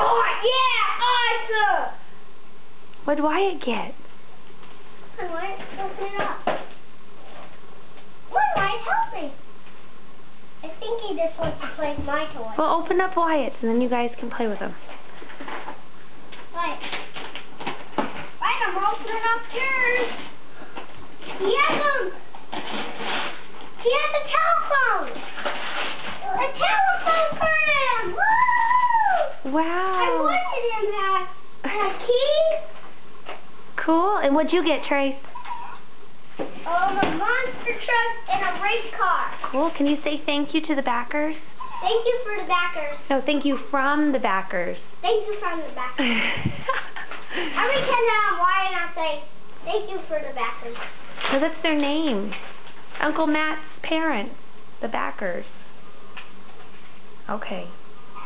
Oh, yeah, awesome! What did Wyatt get? Wyatt, open it up. Come on, Wyatt, help me. I think he just wants to play with my toy. Well, open up Wyatt's and then you guys can play with him. Wyatt. Wyatt, I'm opening up yours. He has a... He has a telephone. A telephone for him. Woo! I wanted him to have a key. Cool. And what'd you get, Trace? Um, a monster truck and a race car. Cool. Can you say thank you to the backers? Thank you for the backers. No, thank you from the backers. Thank you from the backers. Every time that I'm lying, I say, thank you for the backers. well, that's their name. Uncle Matt's parents, the backers. Okay.